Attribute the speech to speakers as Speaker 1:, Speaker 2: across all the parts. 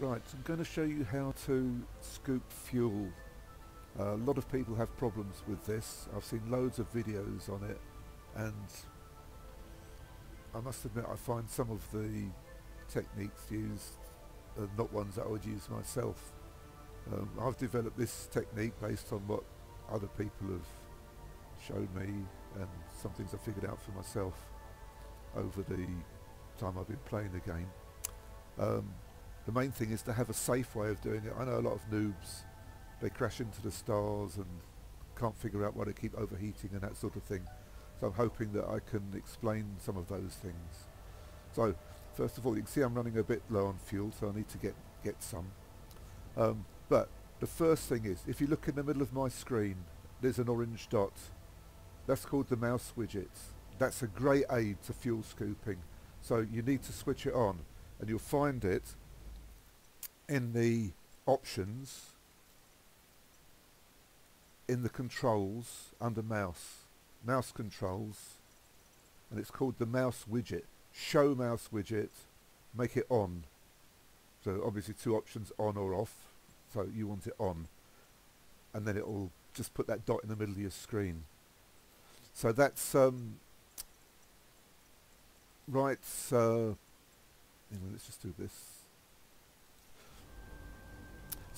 Speaker 1: Right, I'm going to show you how to scoop fuel. Uh, a lot of people have problems with this. I've seen loads of videos on it and I must admit I find some of the techniques used are not ones that I would use myself. Um, I've developed this technique based on what other people have shown me and some things I figured out for myself over the time I've been playing the game. Um, the main thing is to have a safe way of doing it. I know a lot of noobs, they crash into the stars and can't figure out why they keep overheating and that sort of thing. So I'm hoping that I can explain some of those things. So first of all you can see I'm running a bit low on fuel so I need to get, get some. Um, but the first thing is, if you look in the middle of my screen, there's an orange dot. That's called the mouse widget. That's a great aid to fuel scooping. So you need to switch it on and you'll find it in the options in the controls under mouse mouse controls and it's called the mouse widget. Show mouse widget make it on. So obviously two options on or off. So you want it on. And then it will just put that dot in the middle of your screen. So that's um, right uh, anyway, let's just do this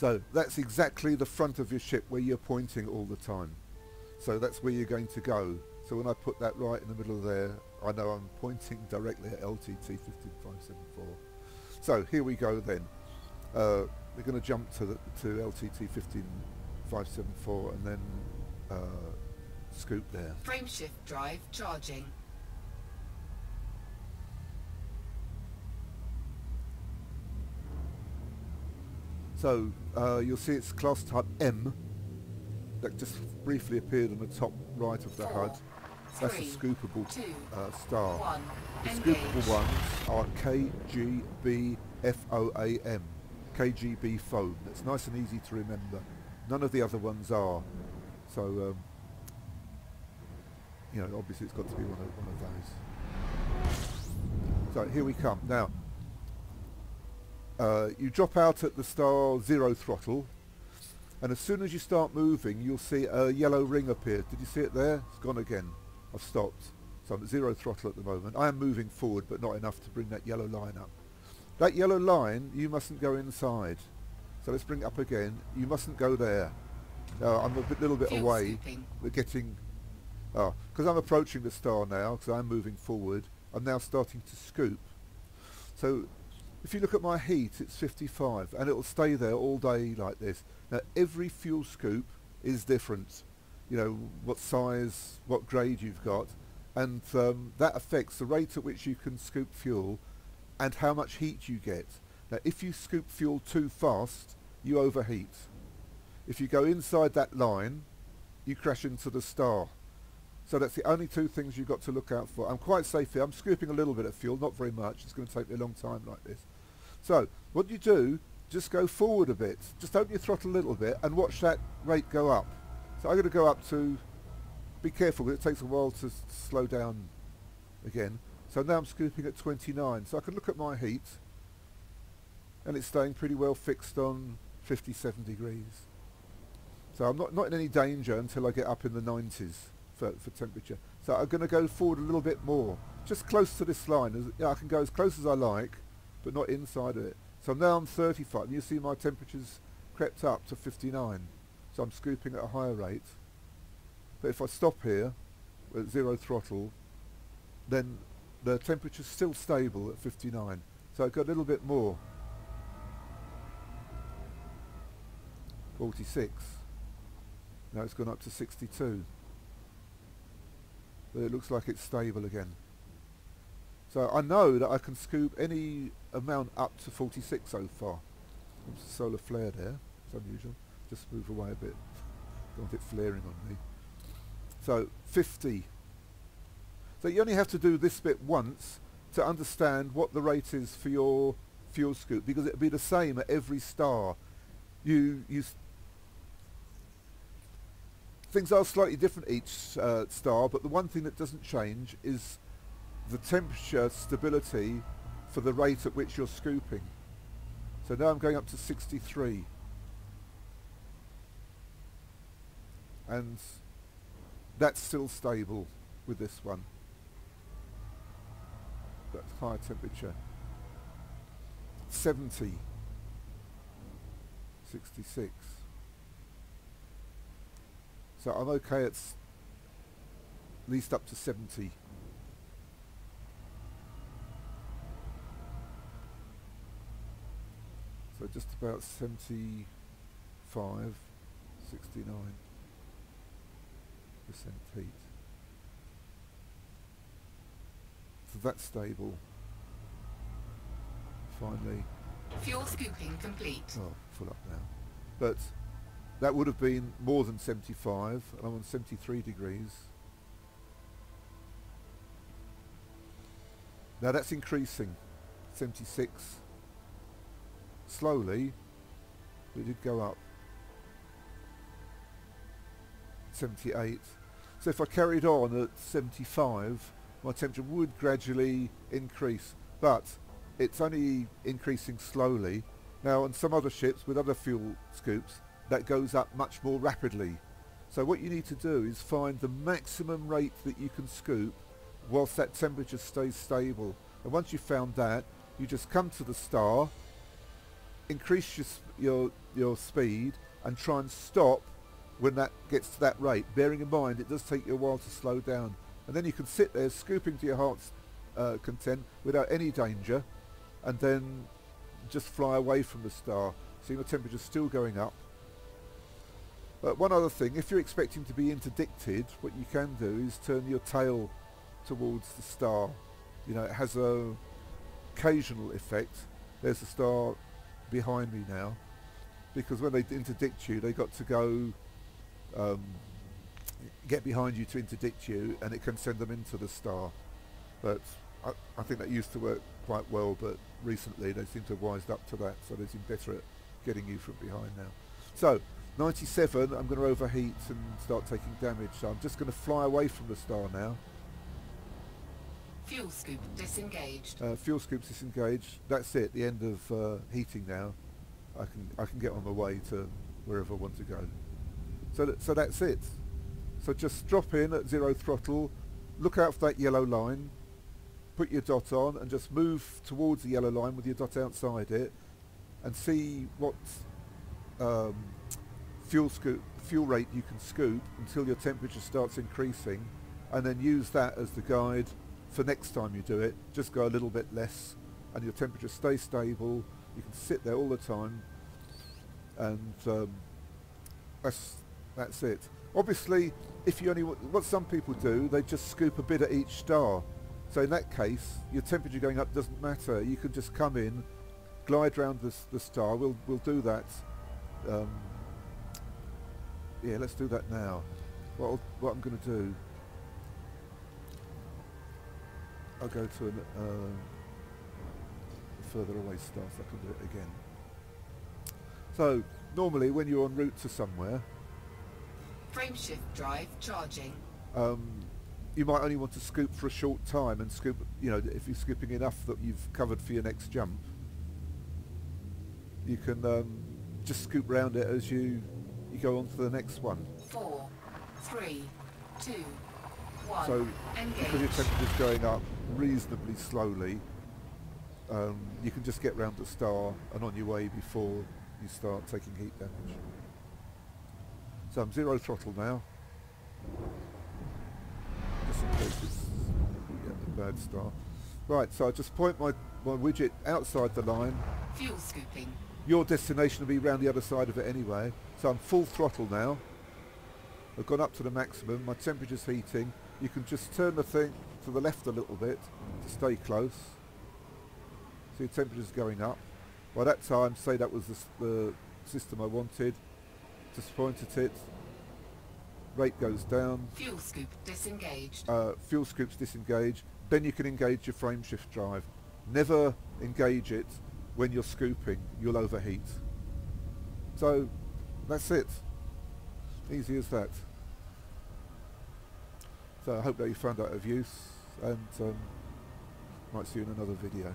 Speaker 1: so that's exactly the front of your ship where you're pointing all the time. So that's where you're going to go. So when I put that right in the middle of there, I know I'm pointing directly at LTT 15574. So here we go then. Uh, we're going to jump to, the, to LTT 15574 and then uh, scoop there.
Speaker 2: Frameshift drive charging.
Speaker 1: So uh, you'll see it's class type M that just briefly appeared on the top right of the
Speaker 2: Four,
Speaker 1: HUD. That's a scoopable
Speaker 2: two,
Speaker 1: uh, star.
Speaker 2: One.
Speaker 1: The
Speaker 2: Engage.
Speaker 1: scoopable ones are KGBFOAM, KGB foam. That's nice and easy to remember. None of the other ones are. So, um, you know, obviously it's got to be one of, one of those. So here we come. Now, uh, you drop out at the star zero throttle and as soon as you start moving you'll see a yellow ring appear. Did you see it there? It's gone again. I've stopped. So I'm at zero throttle at the moment. I am moving forward but not enough to bring that yellow line up. That yellow line you mustn't go inside. So let's bring it up again. You mustn't go there. Uh, I'm a bit, little bit away.
Speaker 2: scooping.
Speaker 1: We're getting... Oh, because I'm approaching the star now because I'm moving forward. I'm now starting to scoop. So if you look at my heat, it's 55, and it'll stay there all day like this. Now, every fuel scoop is different. You know, what size, what grade you've got, and um, that affects the rate at which you can scoop fuel and how much heat you get. Now, if you scoop fuel too fast, you overheat. If you go inside that line, you crash into the star. So that's the only two things you've got to look out for. I'm quite safe here. I'm scooping a little bit of fuel, not very much. It's going to take me a long time like this. So what you do, just go forward a bit. Just open your throttle a little bit and watch that rate go up. So I'm going to go up to, be careful because it takes a while to slow down again. So now I'm scooping at 29. So I can look at my heat and it's staying pretty well fixed on 57 degrees. So I'm not, not in any danger until I get up in the 90s for, for temperature. So I'm going to go forward a little bit more, just close to this line. As, I can go as close as I like, but not inside of it. So now I'm 35, and you see my temperature's crept up to 59. So I'm scooping at a higher rate. But if I stop here, at zero throttle, then the temperature's still stable at 59. So I've got a little bit more. 46. Now it's gone up to 62. But it looks like it's stable again. So I know that I can scoop any amount up to 46 so far. Solar flare there. It's unusual. Just move away a bit. Don't want it flaring on me. So 50. So you only have to do this bit once to understand what the rate is for your fuel scoop because it'll be the same at every star. You you things are slightly different each uh, star, but the one thing that doesn't change is the temperature stability for the rate at which you're scooping. So So now I'm going up to 63. And that's still stable with this one. That's higher temperature. 70. 66. So I'm okay at least up to 70. So just about 75, 69 percent heat. So that's stable. Finally,
Speaker 2: Fuel scooping complete.
Speaker 1: oh, full up now. But that would have been more than 75, and I'm on 73 degrees. Now that's increasing. 76. Slowly, it did go up. 78. So if I carried on at 75, my temperature would gradually increase. But it's only increasing slowly. Now on some other ships with other fuel scoops, that goes up much more rapidly. So what you need to do is find the maximum rate that you can scoop whilst that temperature stays stable. And once you've found that, you just come to the star, increase your, your, your speed and try and stop when that gets to that rate, bearing in mind it does take you a while to slow down. And then you can sit there scooping to your heart's uh, content without any danger and then just fly away from the star. See your temperature's still going up. But one other thing, if you're expecting to be interdicted, what you can do is turn your tail towards the star. You know, it has a occasional effect. There's the star behind me now. Because when they interdict you, they got to go um, get behind you to interdict you, and it can send them into the star. But I, I think that used to work quite well, but recently they seem to have wised up to that, so they seem better at getting you from behind now. So, 97, I'm going to overheat and start taking damage, so I'm just going to fly away from the star now.
Speaker 2: Fuel scoop disengaged.
Speaker 1: Uh, fuel scoops disengaged. That's it. The end of uh, heating now. I can I can get on my way to wherever I want to go. So that, so that's it. So just drop in at zero throttle. Look out for that yellow line. Put your dot on and just move towards the yellow line with your dot outside it, and see what um, fuel scoop fuel rate you can scoop until your temperature starts increasing, and then use that as the guide for next time you do it. Just go a little bit less, and your temperature stays stable. You can sit there all the time, and um, that's that's it. Obviously, if you only what some people do, they just scoop a bit at each star. So in that case, your temperature going up doesn't matter. You can just come in, glide round the, the star. We'll we'll do that. Um, yeah, let's do that now. What I'll, what I'm going to do, I'll go to an, uh, a further away star so I can do it again. So normally when you're en route to somewhere,
Speaker 2: Frameshift drive charging.
Speaker 1: um, you might only want to scoop for a short time and scoop, you know, if you're scooping enough that you've covered for your next jump, you can um, just scoop round it as you you go on to the next one.
Speaker 2: Four, three, two, one.
Speaker 1: So because your
Speaker 2: Engage.
Speaker 1: temperature's going up reasonably slowly, um, you can just get round the star and on your way before you start taking heat damage. So I'm zero throttle now. Just in case it's yeah, a bad star. Right, so I just point my, my widget outside the line.
Speaker 2: Fuel scooping.
Speaker 1: Your destination will be round the other side of it anyway. So I'm full throttle now. I've gone up to the maximum. My temperature's heating. You can just turn the thing to the left a little bit to stay close. So your temperature's going up. By that time, say that was the, the system I wanted. Disappointed it. Rate goes down.
Speaker 2: Fuel scoop disengaged.
Speaker 1: Uh, fuel scoops disengage. Then you can engage your frame shift drive. Never engage it when you're scooping. You'll overheat. So that's it. Easy as that. So I hope that you found that of use and um, might see you in another video.